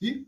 E